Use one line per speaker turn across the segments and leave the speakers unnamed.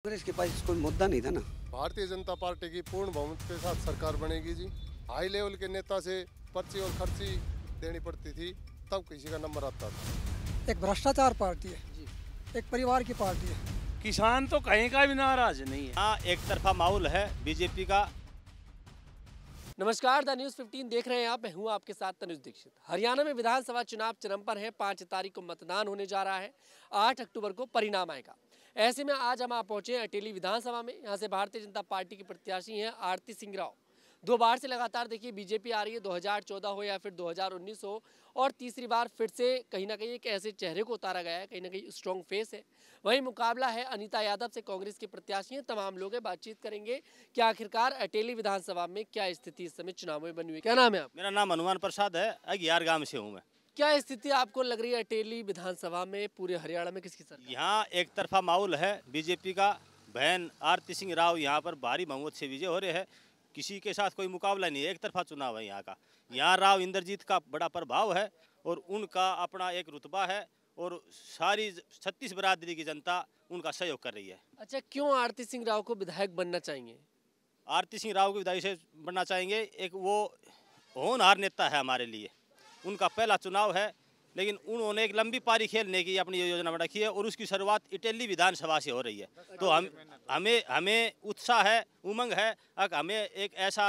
कांग्रेस के पास कोई मुद्दा नहीं था ना।
भारतीय जनता पार्टी की पूर्ण बहुमत के साथ सरकार बनेगी जी। हाई लेवल के नेता से पर्ची और खर्ची देनी पड़ती थी तब किसी का नंबर आता था।
एक भ्रष्टाचार पार्टी है। एक परिवार की पार्टी है।
किसान तो कहीं का भी नाराज़ नहीं है।
हाँ एक तरफा माहौल है बीजेपी का।
नमस्कार द न्यूज़ 15 देख रहे हैं आप। मैं हूँ आपके साथ तनुज दीक्षित। हरियाणा में विधानसभा चुनाव चरम पर है। पाँच तारीख को मतदान होने जा रहा है। आठ अक्टूबर को परिणाम आएगा। ऐसे में आज हम आप पहुँचे हैं अटेली विधानसभा में। यहाँ से भारतीय जनता पार्टी की प्रत्याशी हैं आरती सिंह राव। दो बार से लगातार देखिए बीजेपी आ रही है 2014 हो या फिर 2019 हो, और तीसरी बार फिर से कहीं ना कहीं एक ऐसे चेहरे को उतारा गया है, कहीं ना कहीं स्ट्रॉन्ग फेस है। वहीं मुकाबला है अनीता यादव से कांग्रेस के प्रत्याशी हैं, तमाम लोग हैं, बातचीत करेंगे कि आखिरकार अटेली विधानसभा में क्या स्थिति इस समय चुनाव में बनी हुई क्या नाम है आप
मेरा नाम हनुमान प्रसाद है अगियार गाँव से हूँ मैं।
क्या स्थिति आपको लग रही है अटेली विधानसभा में पूरे हरियाणा में? किसकी सरकार?
यहाँ एक तरफा माहौल है। बीजेपी का बहन आरती सिंह राव यहाँ पर भारी बहुमत से विजय हो रहे हैं। किसी के साथ कोई मुकाबला नहीं है। एक तरफा चुनाव है यहाँ का। यहाँ राव इंद्रजीत का बड़ा प्रभाव है और उनका अपना एक रुतबा है और सारी छत्तीस बरादरी की जनता उनका सहयोग कर रही है।
अच्छा क्यों आरती सिंह राव को विधायक बनना चाहिए?
आरती सिंह राव की विधायक से बनना चाहेंगे एक वो होनहार नेता है हमारे लिए। उनका पहला चुनाव है लेकिन उन्होंने एक लंबी पारी खेलने की अपनी योजना में रखी है और उसकी शुरुआत इटली विधानसभा से हो रही है। तो हम हमें हमें उत्साह है उमंग है अगर हमें एक ऐसा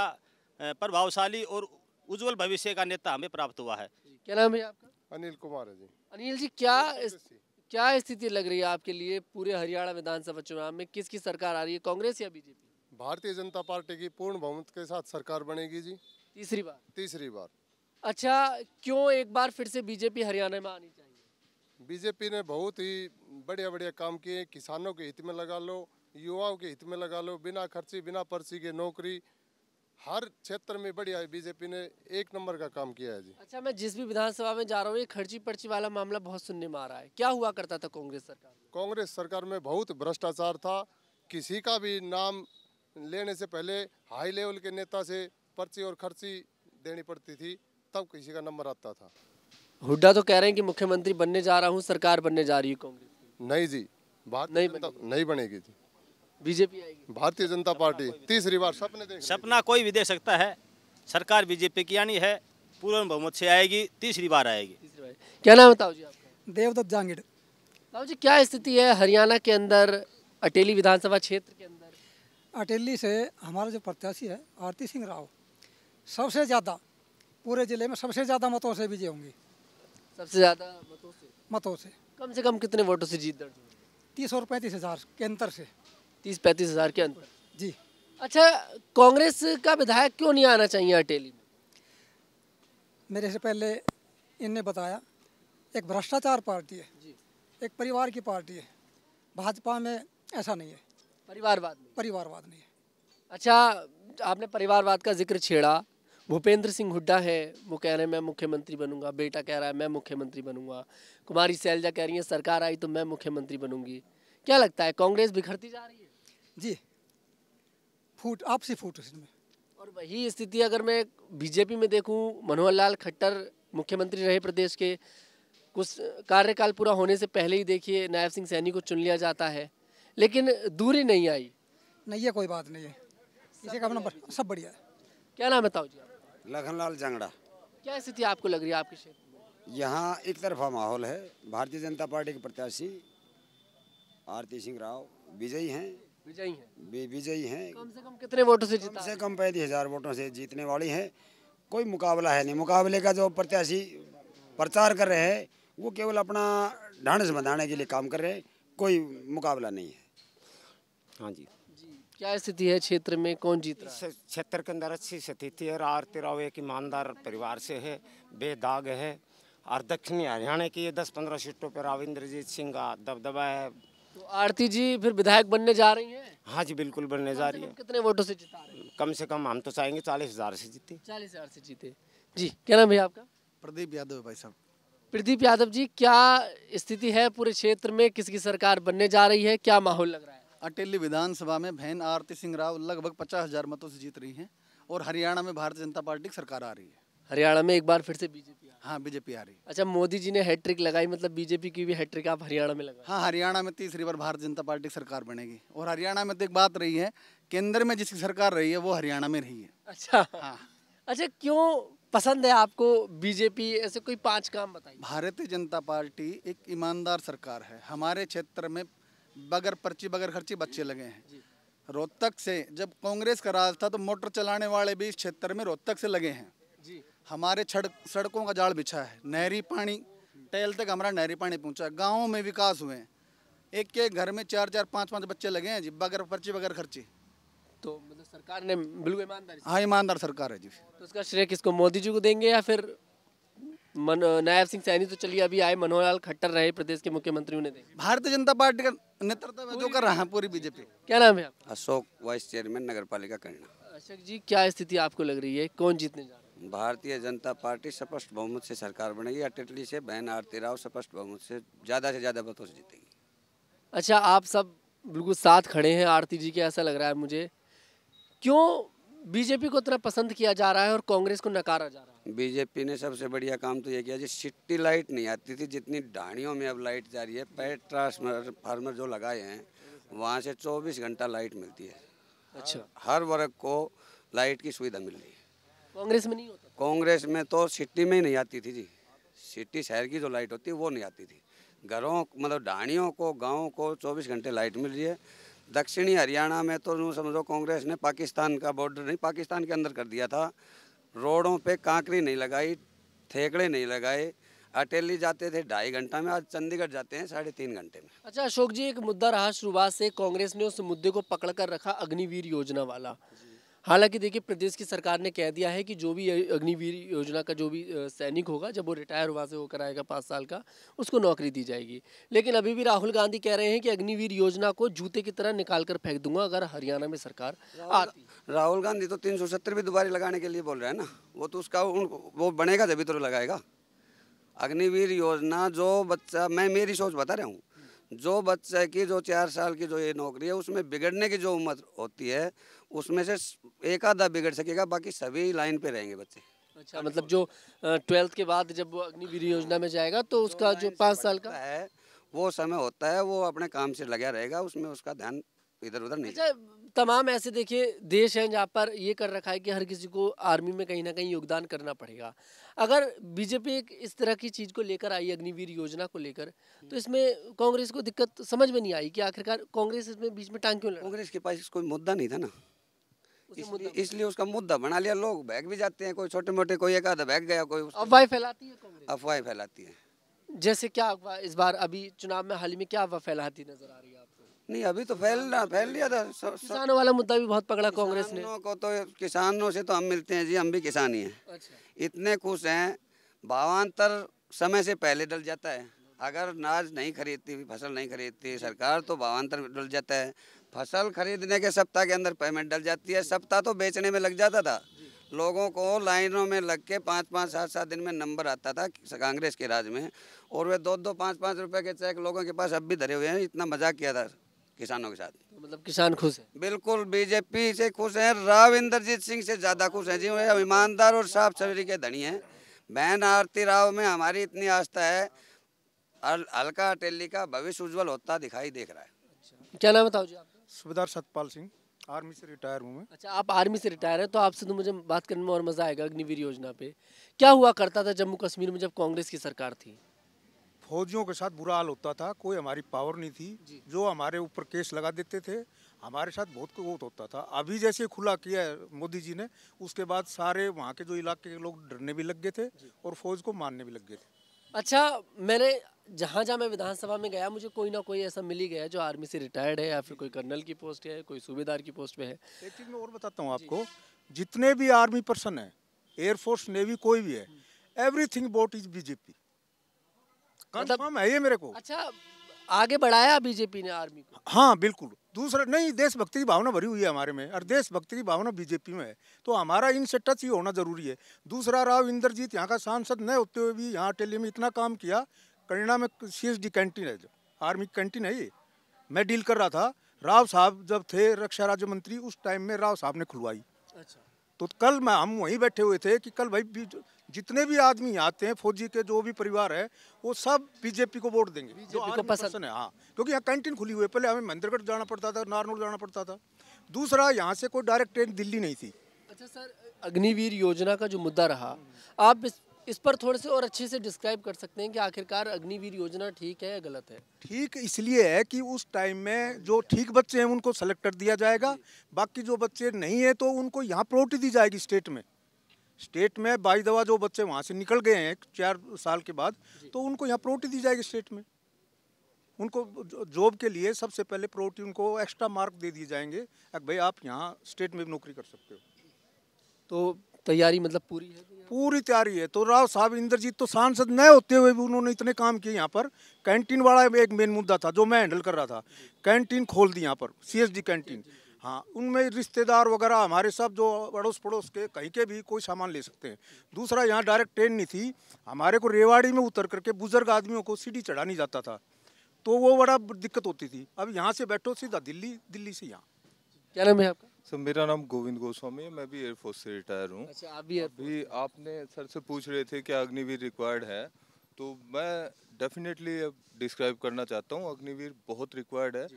प्रभावशाली और उज्जवल भविष्य का नेता हमें प्राप्त हुआ है।
क्या नाम है आपका?
अनिल कुमार है जी।
अनिल जी क्या क्या स्थिति लग रही है आपके लिए पूरे हरियाणा विधानसभा चुनाव में? किसकी सरकार आ रही है कांग्रेस या बीजेपी?
भारतीय जनता पार्टी की पूर्ण बहुमत के साथ सरकार बनेगी जी।
तीसरी बार।
तीसरी बार।
अच्छा क्यों एक बार फिर से बीजेपी हरियाणा में आनी चाहिए?
बीजेपी ने बहुत ही बढ़िया बढ़िया काम किए किसानों के हित में लगा लो युवाओं के हित में लगा लो बिना खर्ची बिना पर्ची के नौकरी। हर क्षेत्र में बढ़िया बीजेपी ने एक नंबर का काम किया है जी।
अच्छा मैं जिस भी विधानसभा में जा रहा हूँ ये खर्ची पर्ची वाला मामला बहुत सुनने में आ रहा है। क्या हुआ करता था कांग्रेस सरकार
कांग्रेस सरकार में बहुत भ्रष्टाचार था। किसी का भी नाम लेने से पहले हाई लेवल के नेता से पर्ची और खर्ची देनी पड़ती थी। तब किसी का नंबर आता था।
हुड्डा तो कह रहे हैं कि मुख्यमंत्री बनने जा रहा हूँ सरकार बनने जा रही है कांग्रेस
नहीं जी भारतीय
नहीं
जनता नहीं बनेगी जी।
बीजेपी आएगी।
भारतीय जनता पार्टी तीसरी बार सपने देख
सपना कोई भी दे सकता है। सरकार बीजेपी की आनी है पूर्ण बहुमत से आएगी तीसरी बार आएगी।
तीसरी बार। क्या नाम बताओ जी आपका?
देवदत्त जांगिड़।
ताऊ जी क्या स्थिति है हरियाणा के अंदर अटेली विधानसभा क्षेत्र के अंदर?
अटेली से हमारा जो प्रत्याशी है आरती सिंह राव सबसे ज़्यादा पूरे ज़िले में सबसे ज़्यादा मतों से विजय होंगी।
सबसे ज़्यादा मतों से?
मतों से।
कम से कम कितने वोटों से जीत दर्ज हुई
तीस और पैंतीस हज़ार के अंतर से।
तीस पैंतीस हज़ार के अंतर?
जी।
अच्छा कांग्रेस का विधायक क्यों नहीं आना चाहिए अटेली में?
मेरे से पहले इनने बताया एक भ्रष्टाचार पार्टी है।
जी।
एक परिवार की पार्टी है। भाजपा में ऐसा नहीं है।
परिवारवाद
परिवारवाद नहीं है।
अच्छा आपने परिवारवाद का ज़िक्र छेड़ा। भूपेंद्र सिंह हुड्डा है। वो कह रहे हैं मैं मुख्यमंत्री बनूँगा। बेटा कह रहा है मैं मुख्यमंत्री बनूँगा। कुमारी सैलजा कह रही है सरकार आई तो मैं मुख्यमंत्री बनूँगी। क्या लगता है कांग्रेस बिखरती जा रही है?
जी। फूट आपसी फूट इसमें।
और वही स्थिति अगर मैं बीजेपी में देखूँ मनोहर लाल खट्टर मुख्यमंत्री रहे प्रदेश के कुछ कार्यकाल पूरा होने से पहले ही देखिए नायब सिंह सैनी को चुन लिया जाता है। लेकिन दूरी नहीं आई।
नहीं ये कोई बात नहीं है। इसे का अपना सब बढ़िया है।
क्या नाम बताओ जी?
लखनलाल जंगड़ा।
क्या स्थिति आपको लग रही है आपके क्षेत्र में?
यहाँ एक तरफा माहौल है। भारतीय जनता पार्टी के प्रत्याशी आरती सिंह राव विजयी हैं।
विजयी हैं?
विजयी हैं।
कम से कम कितने वोटों से
कम से कम पैंतीस हज़ार वोटों से जीतने वाली हैं। कोई मुकाबला है नहीं। मुकाबले का जो प्रत्याशी प्रचार कर रहे हैं वो केवल अपना ढांढस बंधाने के लिए काम कर रहे हैं। कोई मुकाबला नहीं है।
हाँ जी।
क्या स्थिति है क्षेत्र में? कौन जीत रहा है?
क्षेत्र के अंदर अच्छी स्थिति है। आरती राव एक ईमानदार परिवार से है बेदाग है। और दक्षिणी हरियाणा की ये दस पंद्रह सीटों पर राव इंद्रजीत सिंह का दबदबा है।
तो आरती जी फिर विधायक बनने जा रही हैं?
हाँ जी बिल्कुल बनने जा रही है।
कितने वोटों से जिता रहे हैं?
कम से कम हम तो चाहेंगे चालीस हज़ार से जीते।
चालीस हज़ार से जीते। जी क्या नाम है आपका?
प्रदीप यादव भाई साहब।
प्रदीप यादव जी क्या स्थिति है पूरे क्षेत्र में? किसकी सरकार बनने जा रही है? क्या माहौल लग रहा है?
अटेली विधानसभा में बहन आरती सिंह राव लगभग पचास हज़ार मतों से जीत रही हैं और हरियाणा में भारतीय जनता पार्टी की सरकार आ रही है।
हरियाणा में एक बार फिर से बीजेपी
हाँ? बीजेपी आ रही है।
अच्छा मोदी जी ने हैट्रिक लगाई मतलब बीजेपी की भी हैट्रिक आप हरियाणा में लगा
हाँ हरियाणा में तीसरी बार भारतीय जनता पार्टी की सरकार बनेगी। और हरियाणा में तो एक बात रही है केंद्र में जिसकी सरकार रही है वो हरियाणा में रही है।
अच्छा।
हाँ।
अच्छा क्यों पसंद है आपको बीजेपी? ऐसे कोई पाँच काम बताइए।
भारतीय जनता पार्टी एक ईमानदार सरकार है। हमारे क्षेत्र में बगैर पर्ची बगैर खर्ची बच्चे लगे हैं। रोहतक से जब कांग्रेस का राज था तो मोटर चलाने वाले भी इस क्षेत्र में रोहतक से लगे हैं।
जी।
हमारे सड़कों का जाल बिछा है। नहरी पानी टहल तक हमारा नहरी पानी पहुँचा है। गाँवों में विकास हुए हैं। एक एक घर में चार चार पाँच पाँच बच्चे लगे हैं जी बगैर पर्ची बगैर खर्ची।
तो मतलब सरकार ने बिल्कुल ईमानदारी
हाँ ईमानदार सरकार है जी।
तो उसका श्रेय किसको मोदी जी को देंगे या फिर मन नायब सिंह सैनी तो चलिए अभी आए मनोहर लाल खट्टर रहे प्रदेश के मुख्यमंत्री उन्हें देंगे
भारतीय जनता पार्टी का नेतृत्व जो कर रहा है पूरी बीजेपी
क्या नाम है
अशोक वाइस चेयरमैन नगर पालिका करना
अशोक जी क्या स्थिति आपको लग रही है? कौन जीतने जा रहा है?
भारतीय जनता पार्टी स्पष्ट बहुमत से सरकार बनेगी अटेटली से बहन आरती राव स्पष्ट बहुमत से ज़्यादा से ज़्यादा मतों से जीतेगी।
अच्छा आप सब बिल्कुल साथ खड़े हैं आरती जी के ऐसा लग रहा है मुझे। क्यों बीजेपी को इतना पसंद किया जा रहा है और कांग्रेस को नकारा जा रहा है?
बीजेपी ने सबसे बढ़िया काम तो ये किया जी सिटी लाइट नहीं आती थी जितनी ढाणियों में अब लाइट जा रही है पैट ट्रांसफार्मर फार्मर जो लगाए हैं वहाँ से 24 घंटा लाइट मिलती है।
अच्छा।
हर वर्ग को लाइट की सुविधा मिल रही है।
कांग्रेस में नहीं होता?
कांग्रेस में तो सिटी में ही नहीं आती थी जी। सिटी शहर की जो लाइट होती है वो नहीं आती थी। घरों मतलब ढाणियों को गाँव को 24 घंटे लाइट मिल रही है। दक्षिणी हरियाणा में तो यूँ समझो कांग्रेस ने पाकिस्तान का बॉर्डर नहीं पाकिस्तान के अंदर कर दिया था। रोडों पे कांकरी नहीं लगाई थेकड़े नहीं लगाए। अटेली जाते थे ढाई घंटा में आज चंडीगढ़ जाते हैं साढ़े तीन घंटे में।
अच्छा अशोक जी एक मुद्दा रहा शुरुआत से कांग्रेस ने उस मुद्दे को पकड़ कर रखा अग्निवीर योजना वाला। हालाँकि देखिए प्रदेश की सरकार ने कह दिया है कि जो भी अग्निवीर योजना का जो भी सैनिक होगा जब वो रिटायर हुआ से होकर आएगा पाँच साल का उसको नौकरी दी जाएगी। लेकिन अभी भी राहुल गांधी कह रहे हैं कि अग्निवीर योजना को जूते की तरह निकाल कर फेंक दूँगा अगर हरियाणा में सरकार आती।
राहुल गांधी तो तीन सौ सत्तर भी दोबारा लगाने के लिए बोल रहे हैं ना वो तो उसका वो बनेगा जब तो लगाएगा। अग्निवीर योजना जो बच्चा मैं मेरी सोच बता रहा हूँ जो बच्चे की जो चार साल की जो ये नौकरी है उसमें बिगड़ने की जो उम्र होती है उसमें से एक आधा बिगड़ सकेगा बाकी सभी लाइन पे रहेंगे बच्चे।
अच्छा मतलब जो ट्वेल्थ के बाद जब वो अग्निवीर योजना में जाएगा तो उसका जो पाँच साल का?
है वो समय होता है वो अपने काम से लगा रहेगा उसमें उसका ध्यान इधर उधर नहीं
अच्छा तमाम ऐसे देखिए देश हैं जहाँ पर ये कर रखा है कि हर किसी को आर्मी में कहीं ना कहीं योगदान करना पड़ेगा। अगर बीजेपी एक इस तरह की चीज़ को लेकर आई अग्निवीर योजना को लेकर तो इसमें कांग्रेस को दिक्कत समझ में नहीं आई कि आखिरकार कांग्रेस इसमें बीच में टांग क्यों
कांग्रेस के पास कोई मुद्दा नहीं था ना। इसलिए इसलिए उसका मुद्दा बना लिया। लोग बैग भी जाते हैं कोई छोटे मोटे कोई एक आधा बैग गया कोई
अफवाह फैलाती है
अफवाह फैलाती है।
जैसे क्या इस बार अभी चुनाव में हाल ही में क्या अफवाह फैलाती नज़र आ रही है?
नहीं अभी तो फैल रहा फैल लिया था स-
किसानों वाला मुद्दा भी बहुत पकड़ा कांग्रेस ने।
को तो किसानों से तो हम मिलते हैं जी हम भी किसान ही हैं।
अच्छा।
इतने खुश हैं भावांतर समय से पहले डल जाता है। अगर अनाज नहीं खरीदती फ़सल नहीं खरीदती सरकार तो भावांतर डल जाता है। फ़सल खरीदने के सप्ताह के अंदर पेमेंट डल जाती है सप्ताह तो बेचने में लग जाता था। लोगों को लाइनों में लग के पाँच पाँच सात सात दिन में नंबर आता था कांग्रेस के राज में और वे दो दो पाँच पाँच रुपए के चेक लोगों के पास अब भी धरे हुए हैं इतना मज़ाक किया था। किसानों के साथ।
तो मतलब किसान खुश है?
बिल्कुल बीजेपी से खुश हैं राव इंद्रजीत सिंह से ज़्यादा खुश हैं। जी वो ईमानदार और साफ़ सफरी के धनी हैं। बहन आरती राव में हमारी इतनी आस्था है अल- अलका टेली का भविष्य उज्जवल होता दिखाई देख रहा है।
क्या नाम बताओ जी आपका?
सुबेदार सतपाल सिंह आर्मी से रिटायर हूँ मैं।
अच्छा आप आर्मी से रिटायर है तो आपसे तो मुझे बात करने में और मज़ा आएगा अग्निवीर योजना पे। क्या हुआ करता था जम्मू कश्मीर में जब कांग्रेस की सरकार थी?
फौजियों के साथ बुरा हाल होता था कोई हमारी पावर नहीं थी जो। हमारे ऊपर केस लगा देते थे हमारे साथ बहुत बहुत होता था। अभी जैसे खुला किया है मोदी जी ने उसके बाद सारे वहाँ के जो इलाके के लोग डरने भी लग गए थे और फौज को मारने भी लग गए थे।
अच्छा मैंने जहाँ जहाँ मैं विधानसभा में गया मुझे कोई ना कोई ऐसा मिल ही गया जो आर्मी से रिटायर्ड है या फिर कोई कर्नल की पोस्ट है कोई सूबेदार की पोस्ट पे है।
एक चीज़ मैं और बताता हूँ आपको जितने भी आर्मी पर्सन है एयरफोर्स नेवी कोई भी है everything vote is BJP confirm है ये मेरे को।
अच्छा आगे बढ़ाया बीजेपी ने आर्मी को?
हाँ बिल्कुल। दूसरा नहीं देशभक्ति की भावना भरी हुई है हमारे में और देशभक्ति की भावना बीजेपी में है। तो हमारा इनसे टच ही होना ज़रूरी है। दूसरा राव इंद्रजीत यहाँ का सांसद न होते हुए भी यहाँ टेली में इतना काम किया करीना में सी एस डी कैंटीन है जो आर्मी कैंटीन है ये। मैं डील कर रहा था राव साहब जब थे रक्षा राज्य मंत्री उस टाइम में राव साहब ने खुलवाई।
अच्छा।
तो कल मैं हम वहीं बैठे हुए थे कि कल भाई जितने भी आदमी आते हैं फौजी के जो भी परिवार है वो सब बीजेपी को वोट देंगे। जो
को पसंद-
है हाँ। क्योंकि यहाँ कैंटीन खुली हुई है। पहले हमें महेंद्रगढ़ जाना पड़ता था नारनौल जाना पड़ता था। दूसरा यहाँ से कोई डायरेक्ट ट्रेन दिल्ली नहीं थी।
अच्छा सर अग्निवीर योजना का जो मुद्दा रहा आप इस, इस पर थोड़े से और अच्छे से डिस्क्राइब कर सकते हैं कि आखिरकार अग्निवीर योजना ठीक है या गलत है?
ठीक इसलिए है कि उस टाइम में जो ठीक बच्चे हैं उनको सेलेक्ट कर दिया जाएगा। बाकी जो बच्चे नहीं है तो उनको यहाँ प्रोटी दी जाएगी स्टेट में। स्टेट में बाई दवा जो बच्चे वहाँ से निकल गए हैं चार साल के बाद तो उनको यहाँ प्रोटी दी जाएगी स्टेट में। उनको जॉब के लिए सबसे पहले प्रोटी उनको एक्स्ट्रा मार्क दे दिए जाएँगे कि भाई आप यहाँ स्टेट में भी नौकरी कर सकते हो।
तो तैयारी मतलब पूरी है
पूरी तैयारी है। तो राव साहब इंद्रजीत तो सांसद न होते हुए भी उन्होंने इतने काम किए यहाँ पर। कैंटीन वाला एक मेन मुद्दा था जो मैं हैंडल कर रहा था। कैंटीन खोल दी यहाँ पर सीएसडी कैंटीन हाँ उनमें रिश्तेदार वगैरह हमारे सब जो अड़ोस पड़ोस के कहीं के भी कोई सामान ले सकते हैं। दूसरा यहाँ डायरेक्ट ट्रेन नहीं थी। हमारे को रेवाड़ी में उतर करके बुज़ुर्ग आदमियों को सीढ़ी चढ़ा नहीं जाता था। तो वो बड़ा दिक्कत होती थी। अब यहाँ से बैठो सीधा दिल्ली दिल्ली से यहाँ।
क्या नाम है आपका?
सर मेरा नाम गोविंद गोस्वामी है। मैं भी एयरफोर्स से रिटायर हूँ।
अच्छा आप भी
अभी आपने सर से पूछ रहे थे कि अग्निवीर रिक्वायर्ड है। तो मैं डेफिनेटली अब डिस्क्राइब करना चाहता हूँ। अग्निवीर बहुत रिक्वायर्ड है।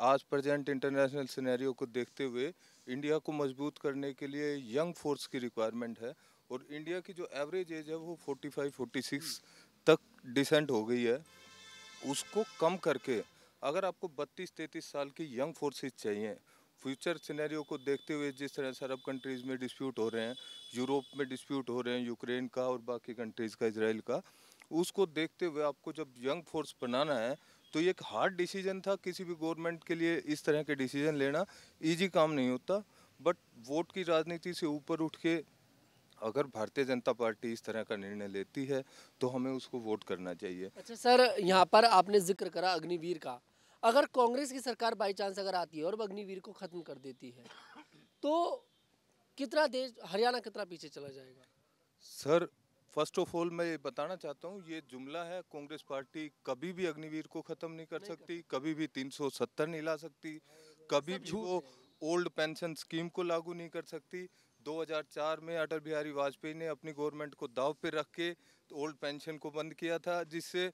आज प्रेजेंट इंटरनेशनल सिनेरियो को देखते हुए इंडिया को मज़बूत करने के लिए यंग फोर्स की रिक्वायरमेंट है और इंडिया की जो एवरेज एज है वो 45 46 तक डिसेंट हो गई है। उसको कम करके अगर आपको 32 33 साल की यंग फोर्सेस चाहिए फ्यूचर सिनेरियो को देखते हुए जिस तरह से अरब कंट्रीज़ में डिस्प्यूट हो रहे हैं यूरोप में डिस्प्यूट हो रहे हैं यूक्रेन का और बाकी कंट्रीज़ का इसराइल का, उसको देखते हुए आपको जब यंग फोर्स बनाना है तो ये एक हार्ड डिसीज़न था किसी भी गवर्नमेंट के लिए इस तरह के डिसीज़न लेना इजी काम नहीं होता। बट वोट की राजनीति से ऊपर उठ के अगर भारतीय जनता पार्टी इस तरह का निर्णय लेती है तो हमें उसको वोट करना चाहिए।
अच्छा सर यहाँ पर आपने ज़िक्र करा अग्निवीर का। अगर कांग्रेस की सरकार बाई चांस अगर आती है और अग्निवीर को खत्म कर देती है तो कितना देश हरियाणा कितना पीछे चला जाएगा?
सर फ़र्स्ट ऑफ़ ऑल मैं ये बताना चाहता हूँ ये जुमला है कांग्रेस पार्टी कभी भी अग्निवीर को खत्म नहीं कर सकती कभी भी 370 नहीं ला सकती कभी भी वो ओल्ड पेंशन स्कीम को लागू नहीं कर सकती। 2004 में अटल बिहारी वाजपेयी ने अपनी गवर्नमेंट को दाव पर रख के तो ओल्ड पेंशन को बंद किया था जिससे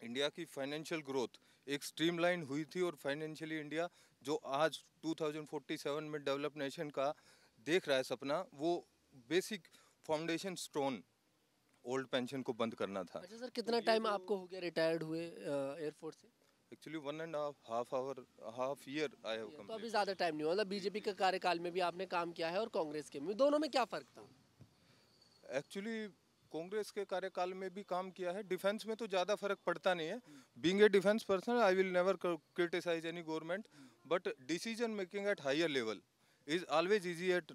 इंडिया की फाइनेंशियल ग्रोथ एक स्ट्रीमलाइन हुई थी और फाइनेंशियली इंडिया जो आज 2047 में डेवलप नेशन का देख रहा है सपना वो basic foundation stone old pension को बंद करना था।
अच्छा सर कितना टाइम तो आपको हो गया रिटायर्ड हुए एयरफोर्स से?
Actually one and half half hour half year I have
तो अभी ज़्यादा टाइम नहीं हुआ। मतलब बीजेपी के कार्यकाल में भी आपने काम किया है और कांग्रेस के में दोनों में क्या फ़र्क था?
एक्चुअली कांग्रेस के कार्यकाल में भी काम किया है। डिफेंस में तो ज़्यादा फ़र्क पड़ता नहीं है। Being a defence person I will never criticise any government but decision making at higher level is always easy at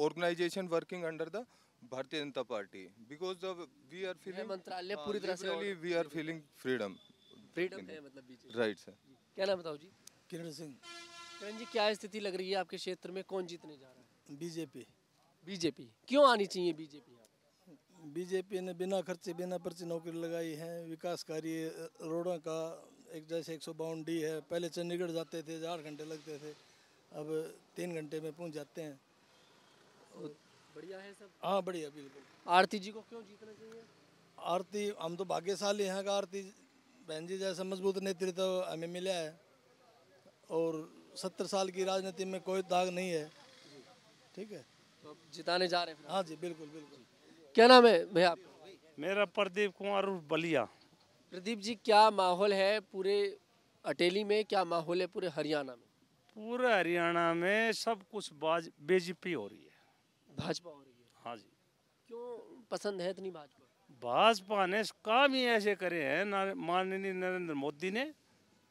organization working under the Bharatiya Janata Party because we are feeling
मंत्रालय पूरी तरह से
we are feeling freedom
freedom है मतलब BJP
right sir
क्या नाम बताओ जी?
किरण सिंह।
किरण जी क्या स्थिति लग रही है आपके क्षेत्र में? कौन जीतने जा रहा है?
बीजेपी।
बीजेपी। क्यों आनी चाहिए बीजेपी
बीजेपी ने बिना खर्चे बिना पर्ची नौकरी लगाई है। विकास कार्य रोडों का एक जैसे एक सौ बावन डी है। पहले चंडीगढ़ जाते थे आठ घंटे लगते थे। अब तीन घंटे में पहुँच जाते हैं।
बढ़िया है सब?
हाँ बढ़िया बिल्कुल।
आरती जी को क्यों जीतना चाहिए?
आरती हम तो भाग्यशाली हैं का आरती बहन जी जैसा मज़बूत नेतृत्व हमें मिला है। और सत्तर साल की राजनीति में कोई दाग नहीं है। ठीक है?
तो जिताने जा रहे हैं
हाँ जी बिल्कुल बिल्कुल।
क्या नाम है भैया
मेरा प्रदीप कुमार उर्फ़ बलिया।
प्रदीप जी क्या माहौल है पूरे अटेली में? क्या माहौल है पूरे हरियाणा में?
पूरे हरियाणा में सब कुछ बाज बीजेपी हो रही है।
भाजपा हो रही है।
हाँ जी।
क्यों पसंद है इतनी भाजपा?
भाजपा ने काम ही ऐसे करे हैं माननीय नरेंद्र मोदी ने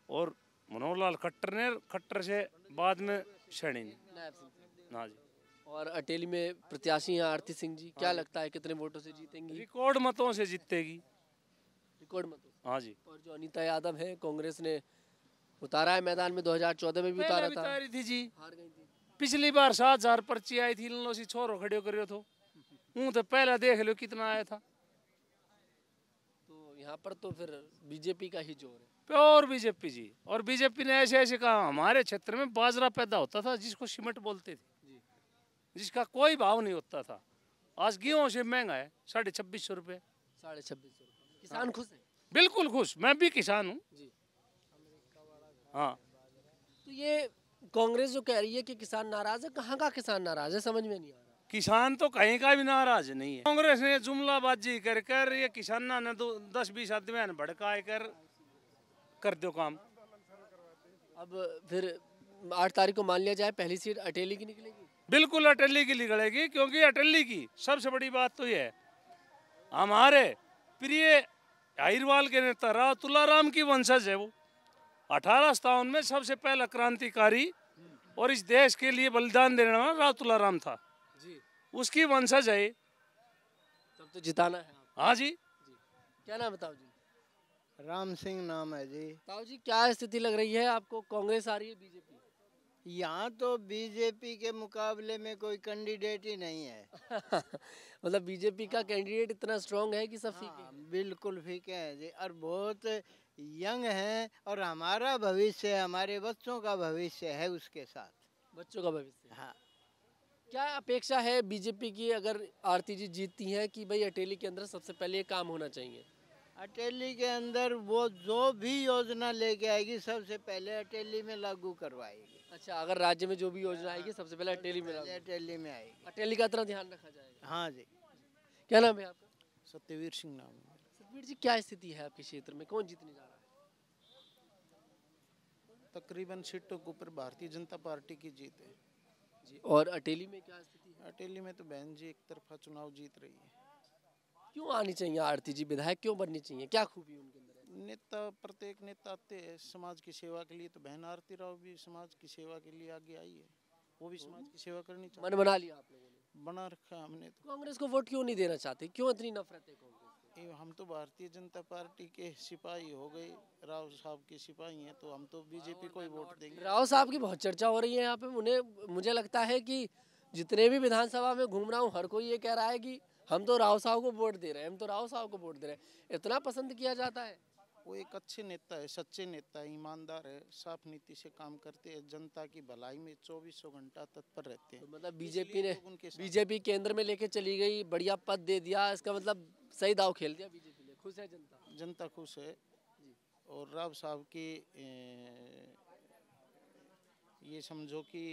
और मनोहर लाल खट्टर ने खट्टर से बाद में सैनी ने। हाँ जी।
और अटेली में प्रत्याशी हैं आरती सिंह जी। क्या लगता है कितने वोटों से जीतेंगी?
रिकॉर्ड मतों से जीतेगी।
रिकॉर्ड मतों
हाँ जी।
और जो अनीता यादव है कांग्रेस ने उतारा है मैदान में 2014 में भी उतारा था।
थी जी।
हार गई थी।
पिछली बार सात हज़ार पर्ची आई थी लो सी छोरो खड़ियो करियो तो हूँ तो पहले देख लो कितना आया था।
तो यहाँ पर तो फिर बीजेपी का ही ज़ोर है।
प्योर बीजेपी जी और बीजेपी ने ऐसे ऐसे कहा हमारे क्षेत्र में बाजरा पैदा होता था जिसको सीमेंट बोलते थे। जिसका कोई भाव नहीं होता था। आज गेहूँ से महँगा है साढ़े छब्बीस सौ रुपये
साढ़े छब्बीस सौ। किसान खुश है?
बिल्कुल खुश मैं भी किसान हूँ।
जी।
हाँ।
तो ये कांग्रेस जो कह रही है कि किसान नाराज़ है कहाँ का किसान नाराज़ है? समझ में नहीं आ रहा।
किसान तो कहीं का भी नाराज़ नहीं है। कांग्रेस ने जुमलाबाजी कर कर ये किसाना ने दो दस बीस आदमी ने भड़काए कर कर दो काम।
अब फिर आठ तारीख को मान लिया जाए पहली सीट अटेली की निकलेगी?
बिल्कुल अटली की निकलेगी क्योंकि अटली की सबसे बड़ी बात तो ये है हमारे प्रिय अहिरवाल के नेता राव तुलाराम की वंशज है वो। अठारह सतावन में सबसे पहला क्रांतिकारी और इस देश के लिए बलिदान देने वाला राव तुलाराम था।
जी।
उसकी वंशज है।
तब तो जिताना है।
हाँ जी।
क्या नाम बताओ जी?
राम सिंह नाम है जी।
ताऊ जी क्या स्थिति लग रही है आपको? कांग्रेस आ रही है बीजेपी?
यहाँ तो बीजेपी के मुकाबले में कोई कैंडिडेट ही नहीं है।
मतलब बीजेपी का कैंडिडेट इतना स्ट्रांग है कि सब फीके
हाँ, बिल्कुल फीके हैं जी। और बहुत यंग हैं और हमारा भविष्य हमारे बच्चों का भविष्य है उसके साथ।
बच्चों का भविष्य।
हाँ।
क्या अपेक्षा है बीजेपी की अगर आरती जी जीतती हैं कि भाई अटेली के अंदर सबसे पहले ये काम होना चाहिए?
अटेली के अंदर वो जो भी योजना लेके आएगी सबसे पहले अटेली में लागू करवाएगी।
अच्छा अगर राज्य में जो भी योजना आएगी सबसे पहले अटेली में
अटेली में आएगी।
अटेली का इतना ध्यान रखा जाएगा।
हाँ जी।
क्या नाम है आपका?
सत्यवीर सिंह नाम है।
सतबीर जी क्या स्थिति है आपके क्षेत्र में? कौन जीतने जा रहा है?
तकरीबन सीटों के ऊपर भारतीय जनता पार्टी की जीत है।
जी और अटेली में क्या स्थिति है?
अटेली में तो बहन जी एक तरफा चुनाव जीत रही है।
क्यों आनी चाहिए आरती जी? विधायक क्यों बननी चाहिए? क्या खूबी उनके अंदर?
नेता प्रत्येक नेता आते हैं समाज की सेवा के लिए तो बहन आरती राव भी समाज की सेवा के लिए आगे आई है। वो भी समाज की सेवा करनी चाहिए
मन
चाहिए
बना लिया आप लोगों ने।
बना रखा हमने तो।
कांग्रेस को वोट क्यों नहीं देना चाहते? क्यों इतनी नफरत है कांग्रेस
हम तो भारतीय जनता पार्टी के सिपाही हो गए। राव साहब के सिपाही हैं तो हम तो बीजेपी को ही वोट देंगे।
राव साहब की बहुत चर्चा हो रही है यहाँ पे। उन्हें, मुझे लगता है कि जितने भी विधानसभा में घूम रहा हूँ, हर कोई ये कह रहा है कि हम तो राव साहब को वोट दे रहे हैं, हम तो राव साहब को वोट दे रहे हैं। इतना पसंद किया जाता है।
वो एक अच्छे नेता है सच्चे नेता है ईमानदार है साफ़ नीति से काम करते हैं जनता की भलाई में चौबीसों घंटा तत्पर रहते हैं।
तो मतलब बीजेपी ने
उनके
बीजेपी केंद्र में लेके चली गई बढ़िया पद दे दिया इसका मतलब सही दाव खेल दिया बीजेपी ने। खुश है जनता?
जनता खुश है। और राव साहब की ए, ये समझो कि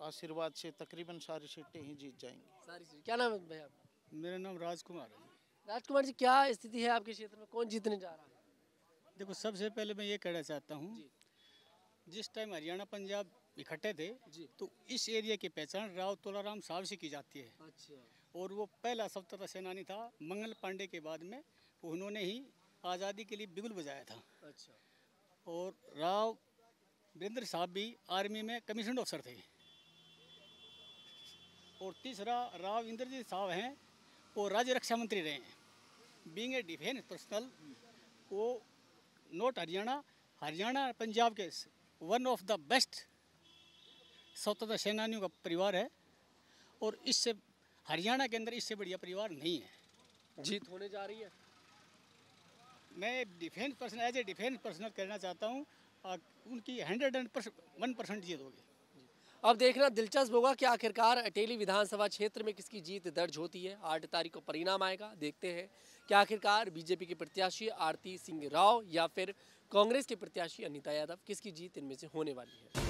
आशीर्वाद से तकरीबन सारी सीटें ही जीत जाएँगी।
सारी क्या नाम है भैया?
मेरा नाम राजकुमार है।
राजकुमार जी क्या स्थिति है आपके क्षेत्र में? कौन जीतने जा रहा है?
देखो सबसे पहले मैं ये कहना चाहता हूँ जिस टाइम हरियाणा पंजाब इकट्ठे थे तो इस एरिया की पहचान राव तोलाराम साहब से की जाती है।
अच्छा।
और वो पहला स्वतंत्रता सेनानी था मंगल पांडे के बाद में उन्होंने ही आज़ादी के लिए बिगुल बजाया था।
अच्छा।
और राव वीरेंद्र साहब भी आर्मी में कमीशन ऑफिसर थे। और तीसरा राव इंद्रजीत साहब हैं वो राज्य रक्षा मंत्री रहे हैं। बींग ए डिफेंस पर्सनल वो नॉट हरियाणा हरियाणा पंजाब के वन ऑफ़ द बेस्ट स्वतंत्रता सेनानियों का परिवार है और इससे हरियाणा के अंदर इससे बढ़िया परिवार नहीं है।
जीत होने जा रही है।
मैं defence person as a defence personnel कहना चाहता हूँ उनकी हंड्रेड एंड वन परसेंट जीत होगी।
अब देखना दिलचस्प होगा कि आखिरकार अटेली विधानसभा क्षेत्र में किसकी जीत दर्ज होती है। आठ तारीख को परिणाम आएगा, देखते हैं कि आखिरकार बीजेपी के प्रत्याशी आरती सिंह राव या फिर कांग्रेस के प्रत्याशी अनिता यादव किसकी जीत इनमें से होने वाली है।